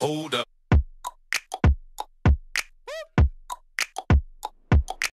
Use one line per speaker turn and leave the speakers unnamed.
Hold up.